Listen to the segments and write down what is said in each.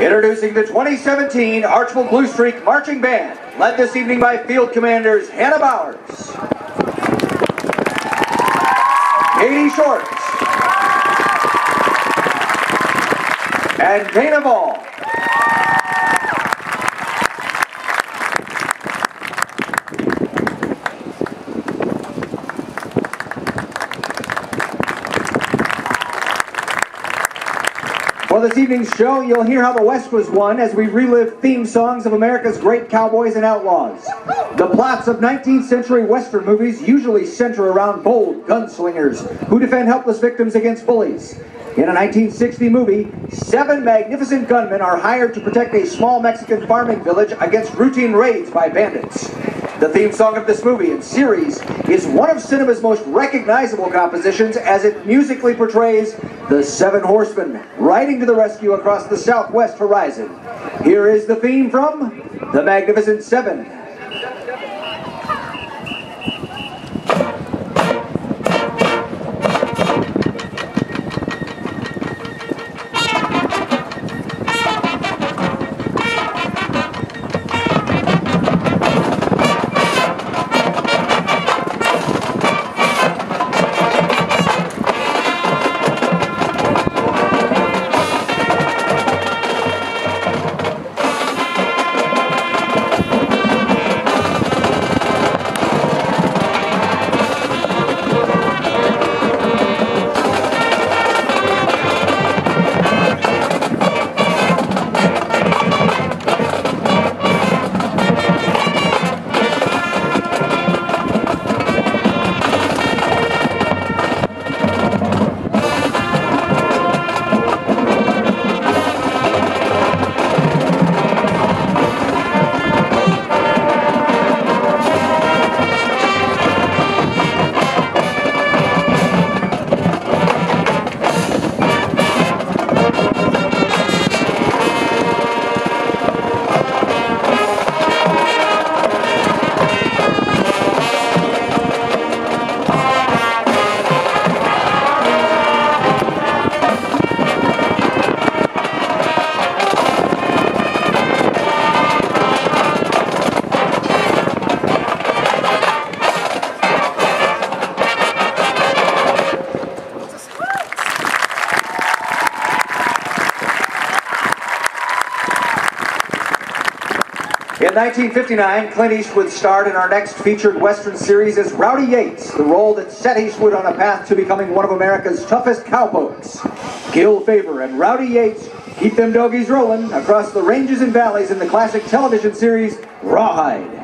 Introducing the 2017 Archbold Blue Streak Marching Band, led this evening by Field Commanders Hannah Bowers, Katie Shorts, and Dana Ball. For this evening's show, you'll hear how the West was won as we relive theme songs of America's great cowboys and outlaws. The plots of 19th century Western movies usually center around bold gunslingers who defend helpless victims against bullies. In a 1960 movie, seven magnificent gunmen are hired to protect a small Mexican farming village against routine raids by bandits. The theme song of this movie and series is one of cinema's most recognizable compositions as it musically portrays the Seven Horsemen riding to the rescue across the southwest horizon. Here is the theme from The Magnificent Seven. In 1959, Clint Eastwood starred in our next featured Western series as Rowdy Yates, the role that set Eastwood on a path to becoming one of America's toughest cowpokes. Gil Favor and Rowdy Yates keep them doggies rolling across the ranges and valleys in the classic television series Rawhide.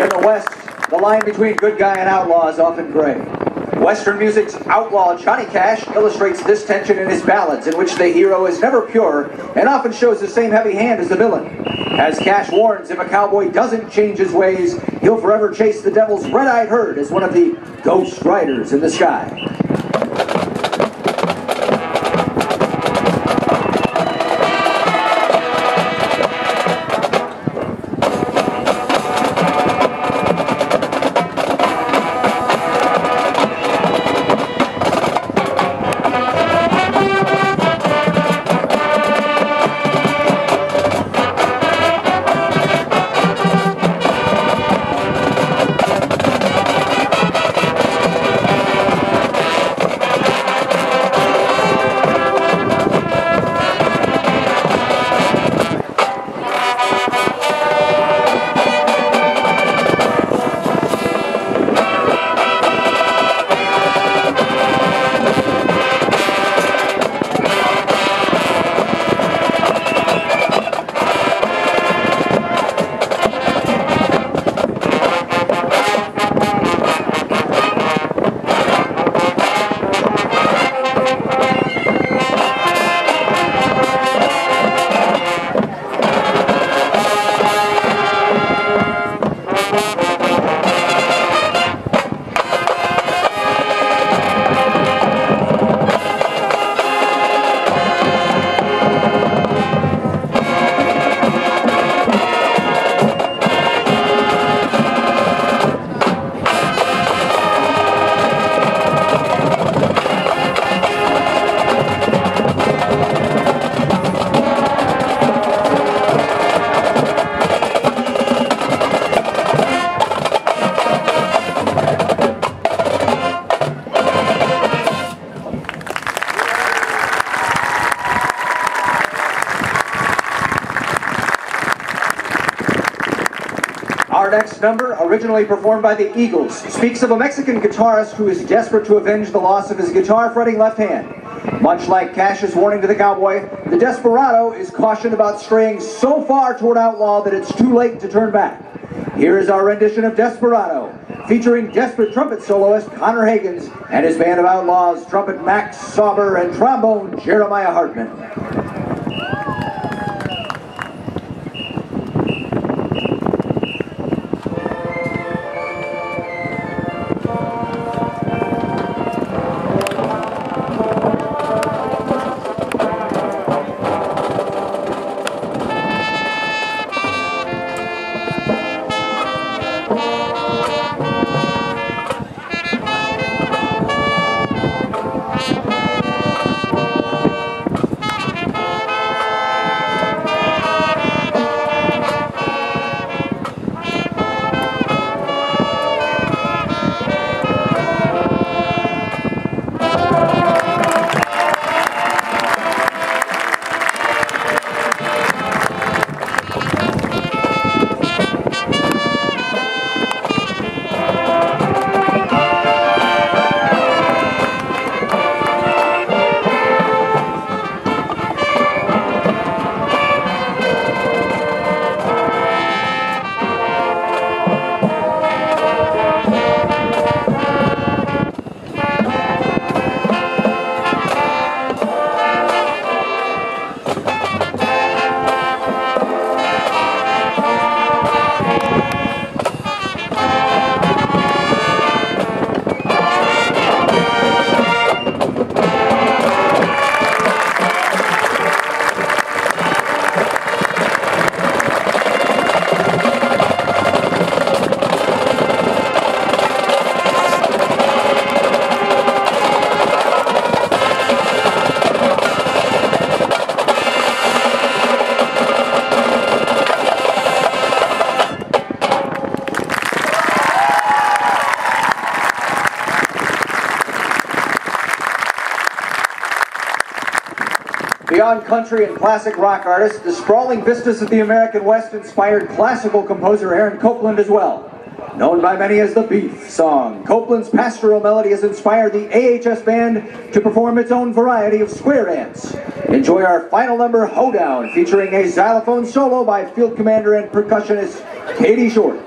In the West, the line between good guy and outlaw is often gray. Western music's outlaw Johnny Cash illustrates this tension in his ballads, in which the hero is never pure and often shows the same heavy hand as the villain. As Cash warns, if a cowboy doesn't change his ways, he'll forever chase the devil's red-eyed herd as one of the ghost riders in the sky. Our next number, originally performed by the Eagles, speaks of a Mexican guitarist who is desperate to avenge the loss of his guitar-fretting left hand. Much like Cash's warning to the cowboy, the desperado is cautioned about straying so far toward outlaw that it's too late to turn back. Here is our rendition of Desperado, featuring desperate trumpet soloist Connor Hagins and his band of outlaws, trumpet Max Sauber and trombone Jeremiah Hartman. Beyond country and classic rock artists, the sprawling vistas of the American West inspired classical composer Aaron Copland as well. Known by many as the Beef Song, Copland's pastoral melody has inspired the AHS Band to perform its own variety of square dance. Enjoy our final number, Hoedown, featuring a xylophone solo by field commander and percussionist Katie Short.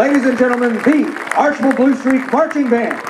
Ladies and gentlemen, the Archbold Blue Streak Marching Band.